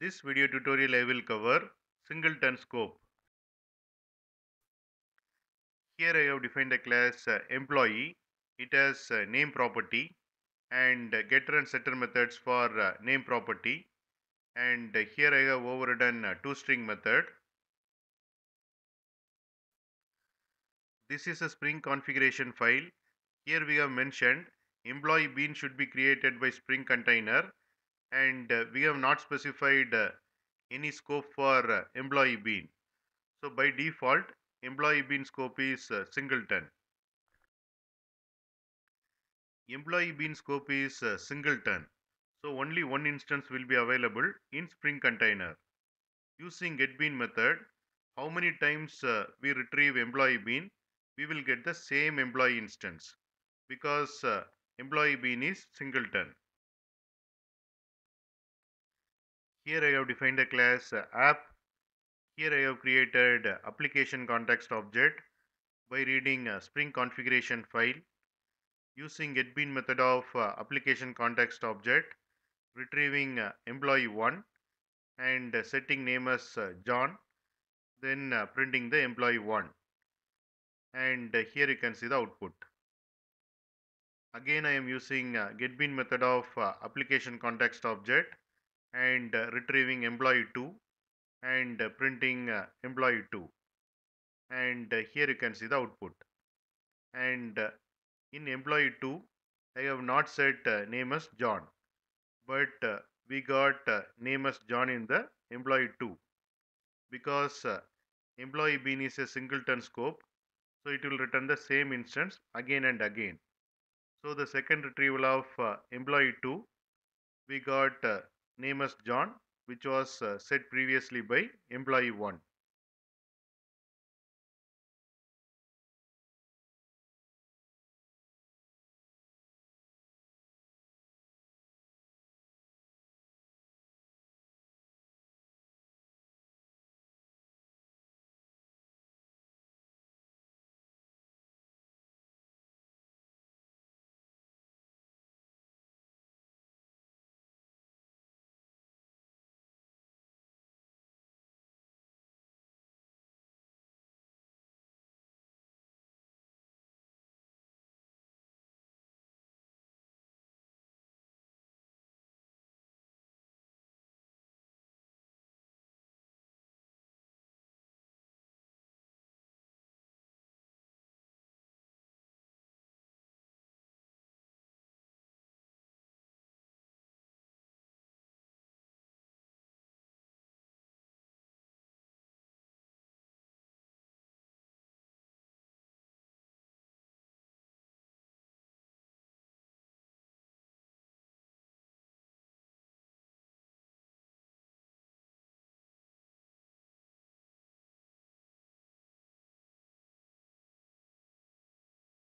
This video tutorial I will cover singleton scope. Here I have defined a class uh, employee. It has uh, name property and uh, getter and setter methods for name property. And here I have overridden uh, toString method. This is a Spring configuration file. Here we have mentioned employee bean should be created by Spring container and uh, we have not specified uh, any scope for uh, employee bean. So by default employee bean scope is uh, singleton. Employee bean scope is uh, singleton. So only one instance will be available in Spring container. Using getBean method, how many times we retrieve employee bean, we will get the same employee instance because employee bean is singleton. Here I have defined a class app. Here I have created application context object by reading a Spring configuration file using getBean method of uh, application context object retrieving uh, employee 1 and uh, setting name as John then printing the employee 1 and here you can see the output. Again I am using getBean method of application context object and uh, retrieving employee 2 and uh, printing uh, employee 2 and uh, here you can see the output. And uh, in employee 2 I have not set uh, name as John but we got name as John in the employee 2 because employee bean is a singleton scope so it will return the same instance again and again. So the second retrieval of employee 2 we got name as John which was uh, set previously by employee 1